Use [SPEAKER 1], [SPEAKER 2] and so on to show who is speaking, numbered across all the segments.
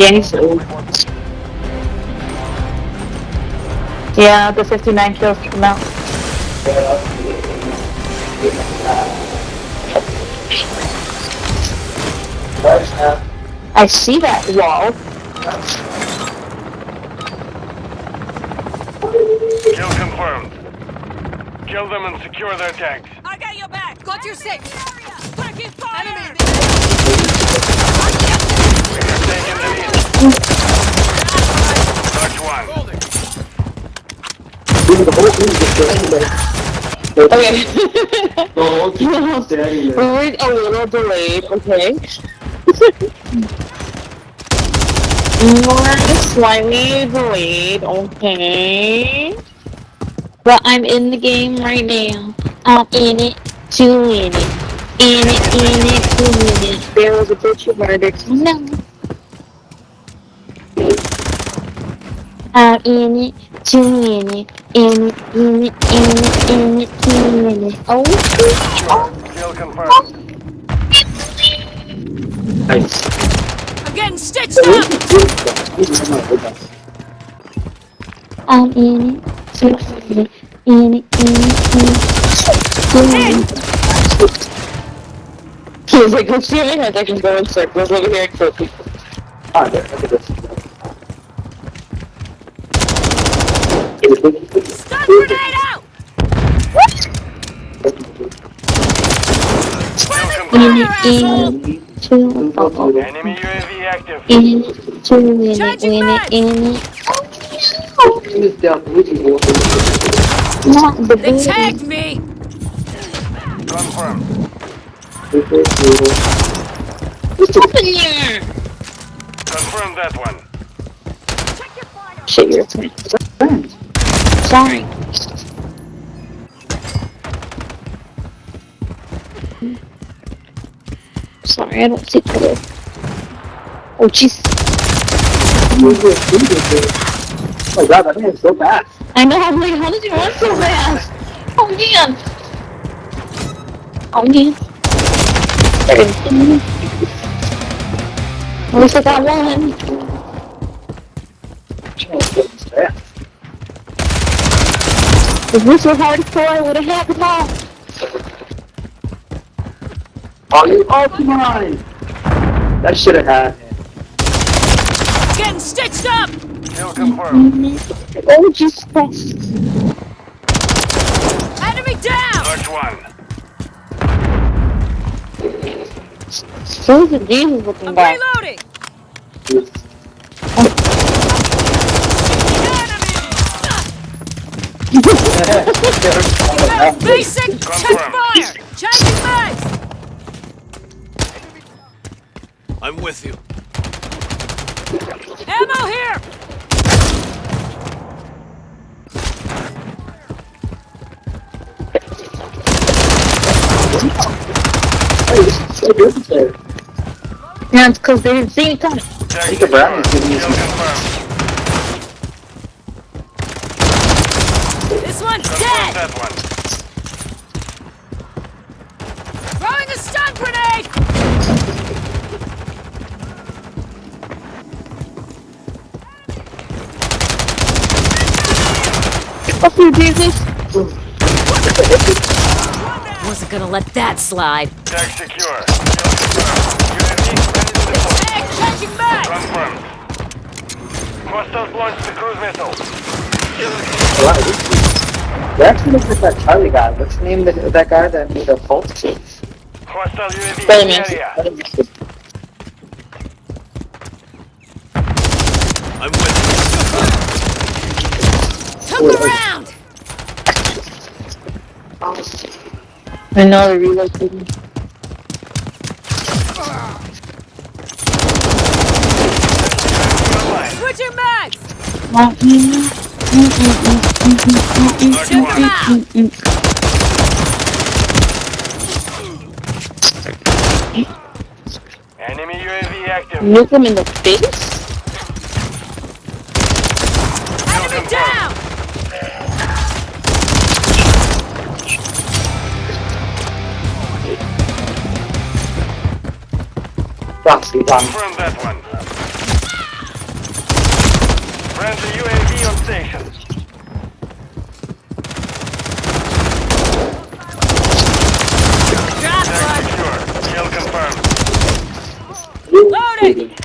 [SPEAKER 1] Yeah, he's old. Yeah, the 59 kills come out. I see that wall.
[SPEAKER 2] Kill confirmed. Kill them and secure their tanks.
[SPEAKER 3] I got your back. Got your six. Taking fire. Enemy.
[SPEAKER 2] We have taken the. Touch one.
[SPEAKER 1] Okay. We're a little delayed, okay? We're slightly delayed, okay? But I'm in the game right now. I'm in it to win it. In it, in it to win it. There was a bitch murdered. No. I'm in it to win it. In it, in it, in it, in it to win it. Oh, oh.
[SPEAKER 2] Kill confirmed.
[SPEAKER 3] I'm getting stitched up.
[SPEAKER 1] I'm in it to win it. In it, in it, in it to win it. He was like, let's see my head. I can go in circles over here and kill people.
[SPEAKER 3] Stun grenade out.
[SPEAKER 2] Kill
[SPEAKER 1] In it to oh,
[SPEAKER 2] Enemy UAV active.
[SPEAKER 1] not the
[SPEAKER 3] They me.
[SPEAKER 2] Confirmed.
[SPEAKER 1] What's up here?
[SPEAKER 2] Confirm that one.
[SPEAKER 1] Shit, you're a friend. Sorry. Sorry, I don't see color. Oh, jeez.
[SPEAKER 4] Oh my god, that man's so fast.
[SPEAKER 1] I know, I'm like, how did you run so fast? Oh, man. Oh, man. At least I got one. If this was hardcore, I would have had them all.
[SPEAKER 4] Are you, come on! That should have had.
[SPEAKER 3] Getting stitched up.
[SPEAKER 2] Kill confirmed.
[SPEAKER 1] Oh, just fast.
[SPEAKER 3] Enemy down.
[SPEAKER 2] Touch one.
[SPEAKER 1] So is Jesus looking
[SPEAKER 3] I'm
[SPEAKER 1] back.
[SPEAKER 3] reloading. Enemy. Basic. Check
[SPEAKER 2] Confirm.
[SPEAKER 3] fire. Changing mags.
[SPEAKER 5] I'm with you.
[SPEAKER 3] Ammo here.
[SPEAKER 4] Hey, this is so good today.
[SPEAKER 1] Yeah, it's because they didn't see me coming.
[SPEAKER 2] Tag
[SPEAKER 4] think the Brown is giving you some-
[SPEAKER 2] confirmed.
[SPEAKER 3] This one's
[SPEAKER 2] Confirm
[SPEAKER 3] dead.
[SPEAKER 2] that one.
[SPEAKER 3] Throwing a stun grenade.
[SPEAKER 1] Fuck you, Jesus.
[SPEAKER 3] Wasn't gonna let that slide.
[SPEAKER 2] Tag secure. Kill confirmed. UAV ready to deploy.
[SPEAKER 3] Hey, changing mags.
[SPEAKER 2] Confirmed. Hostiles launched the cruise missile.
[SPEAKER 4] They actually look like that Charlie guy. What's the name of that guy that made the fault chase?
[SPEAKER 2] Hostile UAV in the area.
[SPEAKER 5] I'm with you.
[SPEAKER 3] Come around.
[SPEAKER 1] I know they're relocating.
[SPEAKER 3] Switching mags.
[SPEAKER 2] Touch
[SPEAKER 3] Check
[SPEAKER 2] one.
[SPEAKER 3] them out.
[SPEAKER 2] Enemy UAV active.
[SPEAKER 1] Nuke him in the face?
[SPEAKER 4] Foxy Tom.
[SPEAKER 2] Confirm that one. Friendly UAV on station.
[SPEAKER 3] Drop
[SPEAKER 2] Tag
[SPEAKER 3] one.
[SPEAKER 2] secure. Kill confirmed.
[SPEAKER 3] Loading.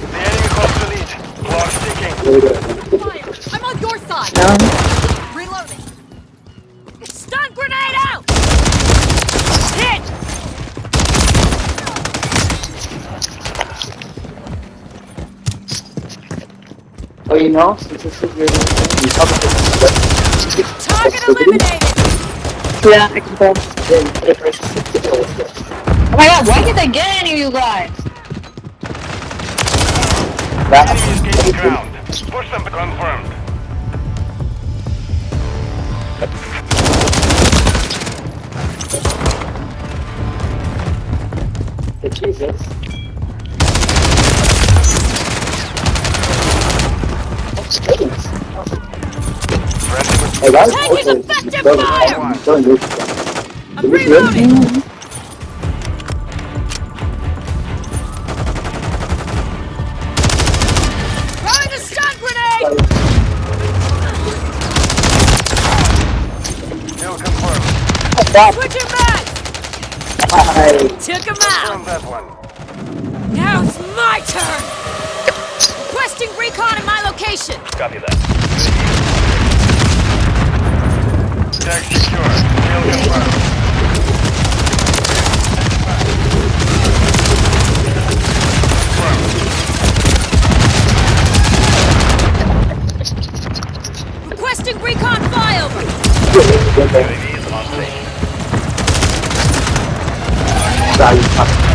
[SPEAKER 2] The enemy close to lead. Clock ticking.
[SPEAKER 3] Fire. I'm on your side.
[SPEAKER 1] No.
[SPEAKER 3] Reloading. Stun grenade
[SPEAKER 4] Oh, you know, since this is your thing, you probably just
[SPEAKER 3] Target eliminated.
[SPEAKER 1] Yeah, I can tell.
[SPEAKER 4] Then it was ridiculous.
[SPEAKER 1] Oh my god, why can't I get any of you guys?
[SPEAKER 4] That's
[SPEAKER 2] Enemy is gaining ground. Push them confirmed.
[SPEAKER 4] the Jesus.
[SPEAKER 2] Friendly
[SPEAKER 4] Hey guys,
[SPEAKER 3] Taking
[SPEAKER 4] also,
[SPEAKER 3] effective fire!
[SPEAKER 4] don't do.
[SPEAKER 3] I'm reloading. Throwing a stun grenade.
[SPEAKER 2] kill confirmed.
[SPEAKER 3] Switching back.
[SPEAKER 4] Hi.
[SPEAKER 3] Took him out.
[SPEAKER 2] Confirm that one.
[SPEAKER 3] Now it's my turn. Requesting recon in my location.
[SPEAKER 2] Copy that. Tag secure. Kill confirmed.
[SPEAKER 3] Requesting recon flyover.
[SPEAKER 2] UAV is on station.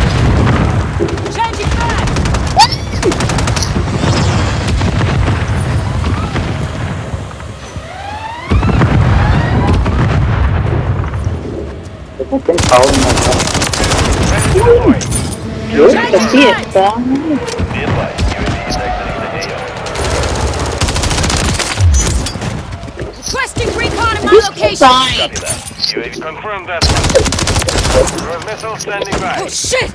[SPEAKER 4] People think following myself.
[SPEAKER 2] Ready to deploy. Kill
[SPEAKER 1] I see it, so.
[SPEAKER 2] Be advised, UAV is exiting the AO.
[SPEAKER 3] Requesting recon in my
[SPEAKER 1] This
[SPEAKER 3] location.
[SPEAKER 1] fine.
[SPEAKER 2] Copy that. UAV confirm that one. Cruise missile standing by.
[SPEAKER 3] Oh shit!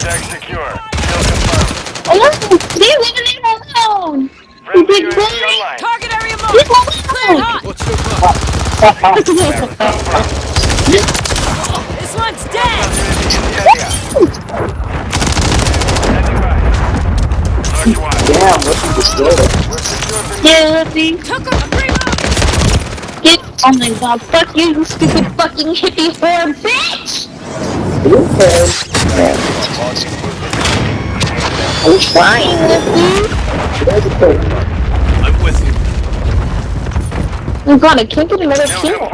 [SPEAKER 2] Tag secure. Kill confirmed.
[SPEAKER 1] Oh no! They leave him alone!
[SPEAKER 2] Friendly
[SPEAKER 1] Big boy.
[SPEAKER 3] Target area
[SPEAKER 1] Leave him alone!
[SPEAKER 5] What's your plan?
[SPEAKER 3] This one's dead.
[SPEAKER 2] Standing by. Arch one.
[SPEAKER 4] Damn, what you destroyed it.
[SPEAKER 2] We're secured the
[SPEAKER 1] Yeah, see?
[SPEAKER 3] Took him. I'm.
[SPEAKER 1] Get- Oh my god, fuck you, you stupid fucking hippie whore, bitch!
[SPEAKER 4] Okay.
[SPEAKER 1] I'm trying with.
[SPEAKER 4] There's a third.
[SPEAKER 1] Oh god, I can't get another
[SPEAKER 2] Kill
[SPEAKER 1] kill.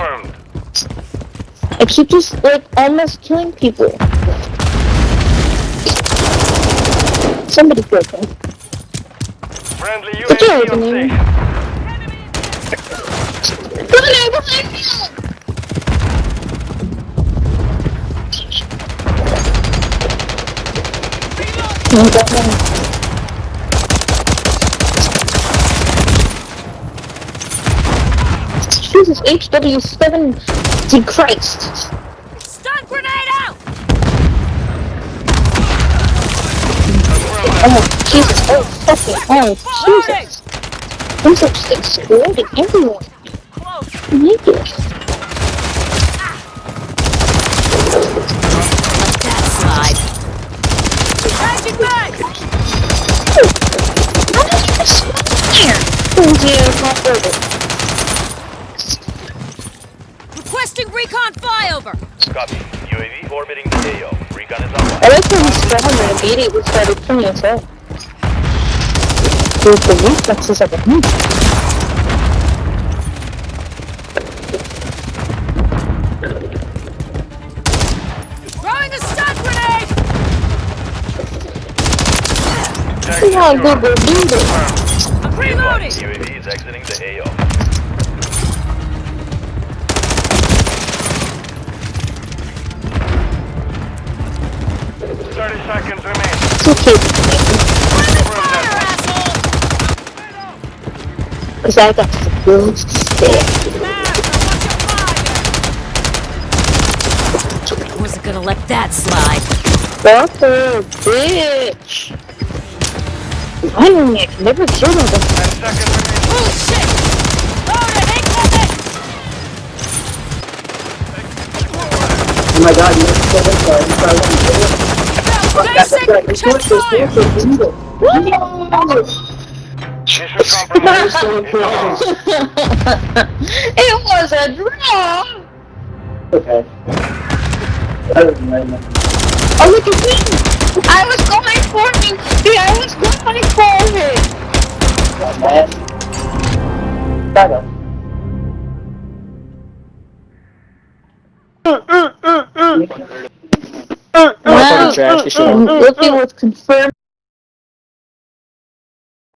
[SPEAKER 1] I keep just, like, almost killing people. Somebody killed me.
[SPEAKER 2] Friendly
[SPEAKER 1] Good job,
[SPEAKER 2] UAV on
[SPEAKER 1] Emily.
[SPEAKER 2] station.
[SPEAKER 1] Come on, behind me! Oh, God. Jesus, HW7 to Christ.
[SPEAKER 3] Stun grenade out.
[SPEAKER 1] Oh, Jesus, oh, fucking, oh, Jesus. Things are just exploding everywhere.
[SPEAKER 3] Close.
[SPEAKER 1] Naked.
[SPEAKER 3] Let that slide. Changing back.
[SPEAKER 1] Oh, dear, my brother.
[SPEAKER 3] Requesting recon flyover.
[SPEAKER 2] Copy. UAV orbiting the AO. Recon is online.
[SPEAKER 1] I like how he's strong and immediately started killing himself. Dude, the reflexes of a hmm.
[SPEAKER 3] Throwing a stun grenade.
[SPEAKER 2] Tag
[SPEAKER 1] See how
[SPEAKER 2] secure.
[SPEAKER 1] good we're doing.
[SPEAKER 3] I'm reloading.
[SPEAKER 2] UAV is exiting the AO. Seconds remain.
[SPEAKER 1] It's okay,
[SPEAKER 3] Friendly fire, asshole.
[SPEAKER 1] because I got the bills to stay.
[SPEAKER 3] Mac, I want your. Wasn't gonna let that slide.
[SPEAKER 1] Fuck her, bitch. Finally, I can never kill them.
[SPEAKER 2] Ten seconds remaining.
[SPEAKER 3] Oh shit! Loaded, incoming!
[SPEAKER 4] Oh my god, you have to
[SPEAKER 3] Basic, check fire!
[SPEAKER 4] cool, so cool.
[SPEAKER 2] Mission compromised.
[SPEAKER 1] it was a draw.
[SPEAKER 4] Okay. That was.
[SPEAKER 1] Oh, look at me! I was going for him! Dude, I was going for him!
[SPEAKER 4] Man. Back up.
[SPEAKER 1] Wow.
[SPEAKER 4] Trash, you should-
[SPEAKER 1] I'm looking with confirmed